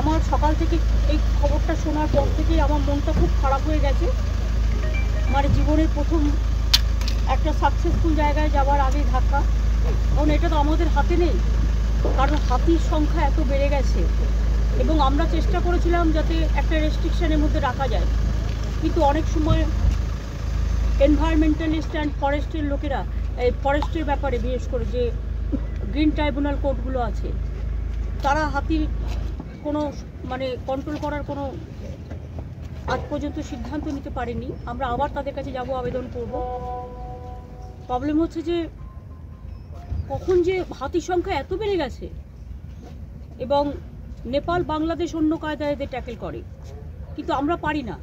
আমার সকাল থেকে এই খবরটা শোনার পর থেকেই আমার মনটা খুব খারাপ হয়ে গেছে। আমার জীবনের প্রথম একটা সাকসেসফুল জায়গায় যাওয়ার আগে ধাক্কা। কারণ এটা তো আমাদের হাতে নেই। কারণ হাতির সংখ্যা এত বেড়ে গেছে। এবং আমরা চেষ্টা করেছিলাম যাতে একটা রেস্ট্রিকশানের মধ্যে রাখা যায়। কিন্তু অনেক সময় এনভায়রনমেন্টালিস্ট অ্যান্ড ফরেস্টের লোকেরা, এই ফরেস্টের ব্যাপারে বিশেষ করে যে গ্রিন ট্রাইব্যুনাল কোর্টগুলো আছে, তারা হাতির কোনো মানে কন্ট্রোল করার কোনো আজ পর্যন্ত সিদ্ধান্ত নিতে পারেনি। আমরা আবার তাদের কাছে যাব, আবেদন করব। প্রবলেম হচ্ছে যে, কখন যে হাতির সংখ্যা এত বেড়ে গেছে এবং নেপাল, বাংলাদেশ অন্য কায়দায় এদের ট্যাকেল করে। কিন্তু আমরা পারি না।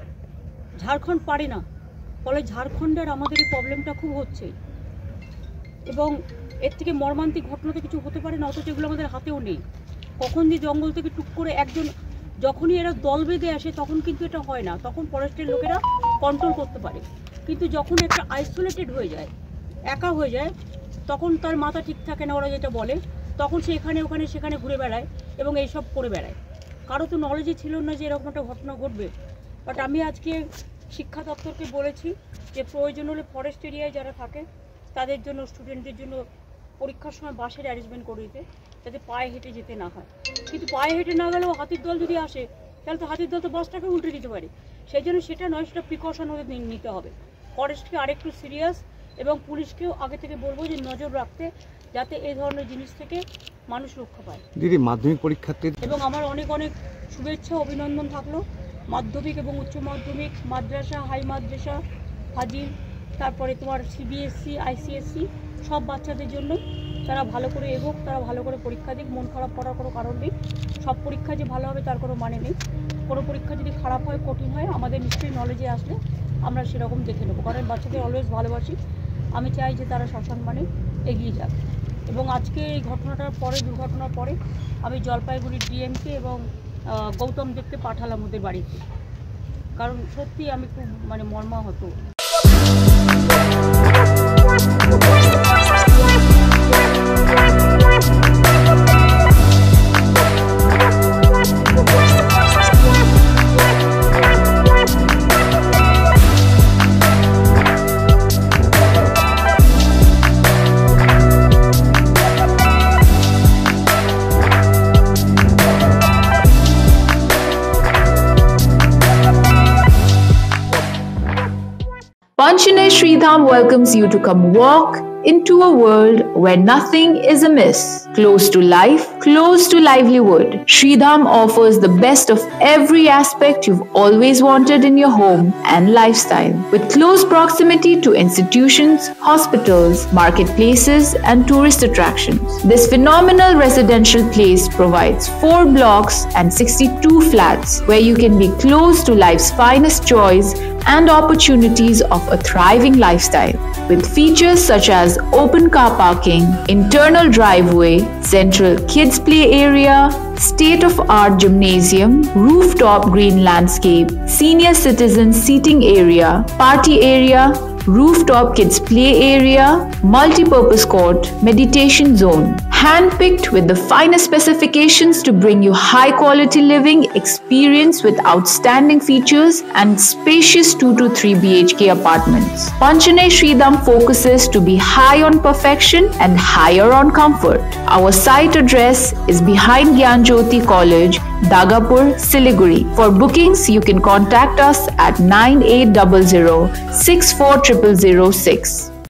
ঝাড়খণ্ড পারে না। ফলে ঝাড়খণ্ডের আমাদের এই প্রবলেমটা খুব হচ্ছে। এবং এর থেকে মর্মান্তিক ঘটনা তো কিছু হতে পারে না, অথচ এগুলো আমাদের হাতেও নেই। কখন যে জঙ্গল থেকে টুক করে একজন, যখনই এরা দল বেঁধে আসে তখন কিন্তু এটা হয় না। তখন ফরেস্টের লোকেরা কন্ট্রোল করতে পারে। কিন্তু যখন একটা আইসোলেটেড হয়ে যায়, একা হয়ে যায়, তখন তার মাথা ঠিক থাকে না ওরা যেটা বলে। তখন সে এখানে, ওখানে, সেখানে ঘুরে বেড়ায় এবং এইসব করে বেড়ায়। কারও তো নলেজই ছিল না যে এরকম একটা ঘটনা ঘটবে। বাট আমি আজকে শিক্ষা দপ্তরকে বলেছি যে প্রয়োজন হলে ফরেস্ট এরিয়ায় যারা থাকে, তাদের জন্য স্টুডেন্টদের জন্য পরীক্ষার সময় বাসের অ্যারেঞ্জমেন্ট করে দিতে যাতে পায়ে হেঁটে যেতে না হয়। কিন্তু পায়ে হেঁটে না গেলেও হাতির দল যদি আসে তাহলে তো হাতির দল তো বাসটাকে উল্টে দিতে পারে। সেই জন্য সেটা নয় সেটা প্রিকশন ওদের নিতে হবে। ফরেস্টকে আরেকটু সিরিয়াস এবং পুলিশকেও আগে থেকে বলব যে নজর রাখতে যাতে এই ধরনের জিনিস থেকে মানুষ রক্ষা পায়। দিদি মাধ্যমিক পরীক্ষার্থী এবং আমার অনেক অনেক শুভেচ্ছা অভিনন্দন থাকল। মাধ্যমিক এবং উচ্চ মাধ্যমিক মাদ্রাসা হাই মাদ্রাসা ফাজিল তারপরে তোমার সিবিএসসি আইসিএসসি সব বাচ্চাদের জন্য তারা ভালো করে এগোক, তারা ভালো করে পরীক্ষা দিক, মন খারাপ করার কোনো কারণ নেই। সব পরীক্ষা যে ভালো হবে তার কোনো মানে নেই। কোনো পরীক্ষা যদি খারাপ হয়, কঠিন হয়, আমাদের নিশ্চয়ই নলেজে আসলে আমরা সেরকম দেখে নেব। কারণ বাচ্চাদের অলওয়েজ ভালোবাসি। আমি চাই যে তারা সসম্মানে এগিয়ে যাক। এবং আজকে এই ঘটনাটার পরে, দুর্ঘটনার পরে আমি জলপাইগুড়ির ডিএমকে এবং গৌতম দেখতে পাঠালাম ওদের বাড়িতে। কারণ সত্যি আমি খুব মানে মর্মাহত। Música Panchane Sridham welcomes you to come walk into a world where nothing is amiss. Close to life, close to livelihood. Sridham offers the best of every aspect you've always wanted in your home and lifestyle. With close proximity to institutions, hospitals, marketplaces, and tourist attractions. This phenomenal residential place provides four blocks and 62 flats where you can be close to life's finest joys and opportunities of a thriving lifestyle. With features such as open car parking, internal driveway, central kids play area, state of art gymnasium, rooftop green landscape, senior citizen seating area, party area, rooftop kids play area, multi-purpose court, meditation zone. Handpicked with the finest specifications to bring you high quality living experience with outstanding features and spacious 2 to 3 BHK apartments. Panchane Sridham focuses to be high on perfection and higher on comfort. Our site address is behind Gyanjoti College, Dagapur, Siliguri. For bookings, you can contact us at 9800 64006.